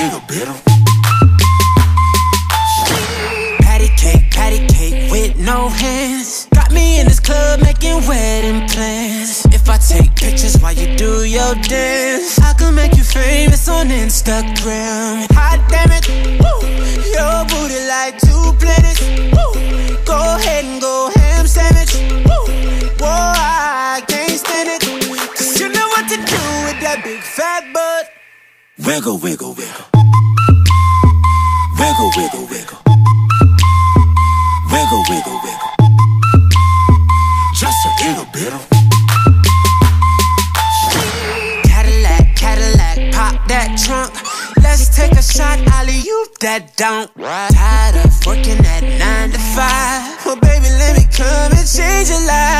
A little. Patty cake, patty cake with no hands. Got me in this club making wedding plans. If I take pictures while you do your dance, I can make you famous on Instagram. Hot damn it, Wiggle, wiggle, wiggle. Wiggle, wiggle, wiggle. Wiggle, wiggle, wiggle. Just a little bit of. Cadillac, Cadillac, pop that trunk. Let's take a shot, Ollie, you that don't. Tired of working at nine to five. Well, baby, let me come and change your life.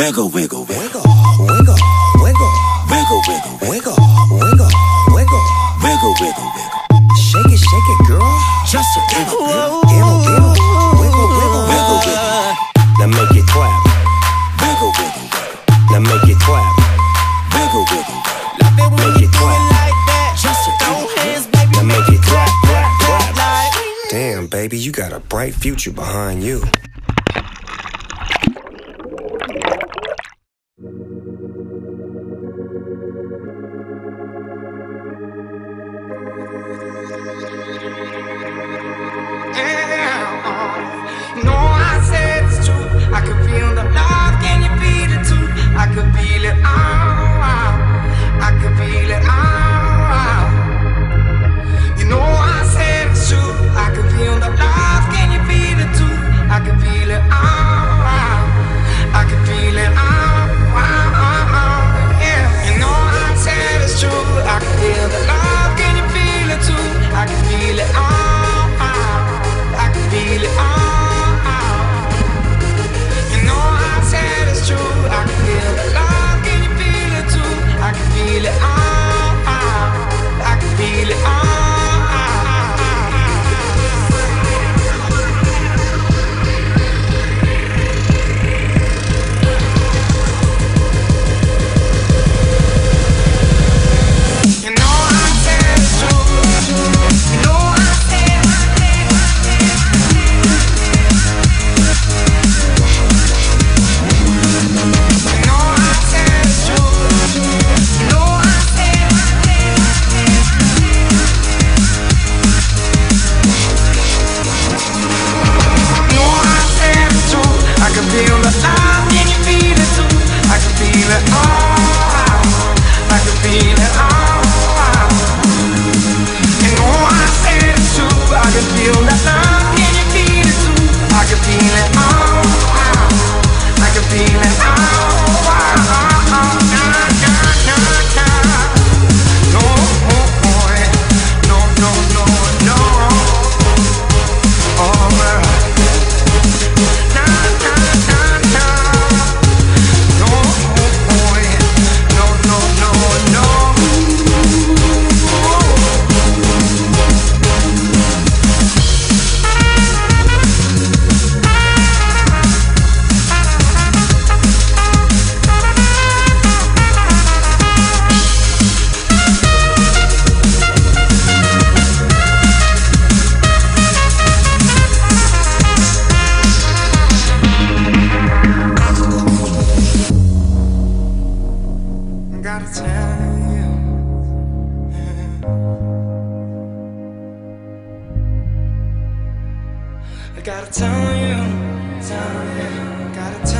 Wiggle, wiggle, wiggle. Wiggle, wiggle, wiggle, Wiggle, wiggle, wiggle. wiggle, wiggle, wiggle. Wiggle, wiggle, wiggle. Shake it, shake it, girl. Just a little bit of. Wiggle, wiggle, wiggle, wiggle, Wiggle, wiggle. Now make it clap. Wiggle, wiggle, wiggle. Now make it clap. Wiggle, wiggle, wiggle. Love it when Make you it do clap. it like that. Just a Throw hands, baby. Now make it clap, clap, clap. like. Damn, baby, you got a bright future behind you. You gotta tell you, tell you, gotta tell